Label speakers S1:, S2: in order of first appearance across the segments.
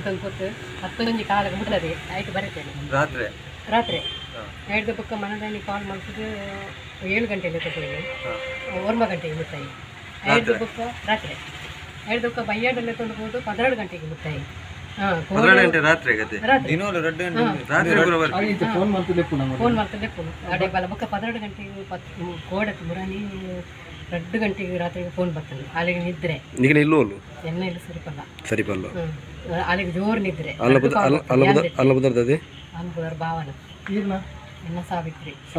S1: ತಂದು ಕೊಟ್ಟು ಹತ್ತೊಂದು ಕಾಲಕ್ಕೆ ಮುಟ್ಟದೆ ಆಯ್ತು ಬರ್ತೇನೆ.
S2: ರಾತ್ರಿ?
S1: ರಾತ್ರಿ. ಎರಡು ಬುಕ್ಕ ಮನದಲ್ಲಿ ಕಾಲ್ ಮಾಡಿಸಿದ್ದು ಏಳು ಗಂಟೆಯಲ್ಲಿ ತಗೊಳ್ಳಿ ಒಂಬ ಗಂಟೆಗೆ ಮುಟ್ಟಾಯಿ ಎರಡು ಬುಕ್ಕ ರಾತ್ರಿ. ಎರಡು ಬುಕ್ಕ ಬೈಯಾಡಲ್ಲೇ ತಂದು ಹೋದು ಹನ್ನೆರಡು ಗಂಟೆಗೆ ಮುಟ್ಟಾಯಿ
S2: ಹನ್ನೆರಡು ಗಂಟೆ ರಾತ್ರಿ ಆಗತ್ತೆ.
S3: ರೆಡ್ ಗಂಟೆ
S2: ರಾತ್ರಿ
S4: ಫೋನ್ ಮಾಡ್ತಿದ್ದೆ ಪುನಃ
S1: ಫೋನ್ ಮಾಡ್ತದೆ ಫೋನ್ ಅಡೆ ಬಲ ಬುಕ್ಕ ಹನ್ನೆರಡು ಗಂಟೆಗೆ ಪತ್ ಕೋಡಕ್ಕೆ ಮುರಾನಿ ಗಂಟೆಗೆ ರಾತ್ರಿಗೆ ಫೋನ್ ಬರ್ತದೆ. ಅಲ್ಲಿಗೆ ನಿದ್ರೆ.
S5: ಈಗ ಇಲ್ಲೂ ಅಲ್ಲು
S1: ಎನ್ನ ಇಲ್ಲ ಸರಿಪಲ್ಲ.
S5: ಸರಿಪಲ್ಲ.
S1: ಅಲ್ಲಿಗೆ ಜೋರು ನಿದ್ರೆ.
S5: ಅಲ್ಲ ಅಲ್ಲ ಅಲ್ಲ ಬದರ್ತದೆ
S1: ಅನ್ಬೋದರ ಭಾವನ.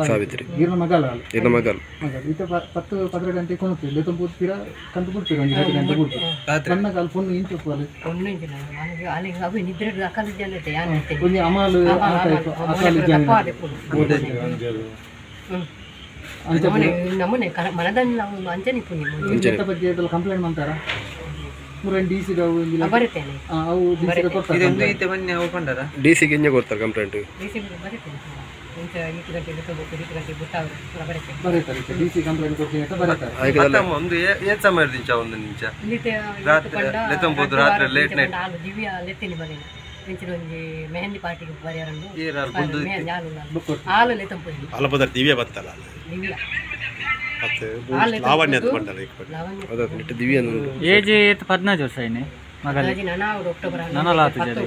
S1: ಸಾವಿತ್ರಿ.
S4: ಈರ್ನ ಮಗಲ
S5: ಇನ್ನ ಮಗಲ್.
S4: ಮಗ ಈತ ಪತ್ತು ಪದೆರಡು ಗಂಟೆ ಕೊಡ್ತೀವಿ ಲೆತ್ತ ಪೂರ್ತಿರ ಕಂತು ಬಿಡ್ತೀವಿ ಒಂದು ಹತ್ತು ಗಂಟೆ ಬಿಡ್ತೀವಿ ನನ್ನ ಕಾಲ ಫೋನ್ ಇಂಚು ಅಲ್ಲಿ.
S1: ಒಣ್ಣು ಇಂಜಿನ ಅಲ್ಲಿಗೆ ಅಲ್ಲಿಗೆ ಅವು ನಿದ್ರೆ ಅಕಲ್ ಜನ ಇದೆ ಯಾನ್ ಹೇಳ್ತೇನೆ.
S4: ಒಂದು ಅಮಾಲು ಆ ಟೈಪ್ ಅಕಾಲಿ
S1: ದಪ್ಪ ಅದೆ ಫುಲ್ ಹ್ಮ್. ನಮ್ಮನೆ ನಮ್ಮನೆ ಮನದಲ್ಲಿ ನಾವು ಅಂಜನಿ ಪುಣ್ಯ.
S4: ಬಗ್ಗೆ ಕಂಪ್ಲೇಂಟ್ ಮಾಡ್ತಾರ? ಮೂರೇನು ಡಿ ಸಿಗೆ ಅವು
S1: ಬರುತ್ತೇನೆ.
S4: ಅವು ಡಿ ಸಿಗೆ ಕೊಡ್ತಾರೆ
S3: ಇದೊಂದು ಈತೆ ಮೊನ್ನೆ ಹೋಗ್ಕೊಂಡಾರ
S5: ಡಿ ಸಿಗೆ ಇಂಜೆ ಕೊಡ್ತಾರೆ ಕಂಪ್ಲೇಂಟ್?
S1: ಡಿಸಿಬಿಲಿ ಬರುತ್ತೇನೆ.
S4: ಕಂಪ್ಲೇಂಟ್
S2: ರಾತ್ರಿ ಲೇಟ್ ನೈಟ್
S1: ಹಾಲು ದಿವ್ಯ ಲೆತ್ತಿನಿ ಬರೀ ಇಂಚಿನ ಒಂಜಿ ಮೆಹಂದಿ ಪಾರ್ಟಿಗೆ ಮೆಹಂದಿ ಹಾಲು
S6: ಅಲ್ಲಪದ ದಿವ್ಯ ಬತ್ತಲ್ಲ
S1: ದಿವ್ಯ.
S6: ಮತ್ತೆ ಲಾವಣ್ಯ
S5: ಅದ ದಿವ್ಯ
S7: ಏಜ್ ಏತ್ ಪದ್ನಾಜು ವರ್ಷ
S1: ನನಾವುಡು ಅಕ್ಟೋಬರ್
S7: ನನಲಾತು ಜರಿ.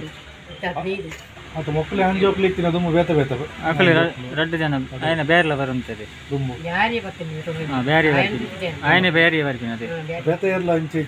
S1: ಹತ್ತು ಹದಿನೈದು
S4: ಅದು ಮಕ್ಕಳು ಹಂಜೋಕ್ಲಿ ತಿನ್ನೋದು ಬೇತ ಬೇತ
S7: ಅಕಲಿ ರಡ್ಡು ಜನ ಆಯ್ನ ಬೇರೆಲ್ಲ ಬರುತ್ತದೆ
S1: ಯಾರೇ ಬರ್ತೀನಿ
S7: ಹಾ ಬೇರೆ.
S1: ಆಯ್ನ
S7: ಬೇರೆ ಬರ್ತೀನಿ ಅದೇ.
S4: ಬೇತ ಎಲ್ಲ ಹಂಚೆ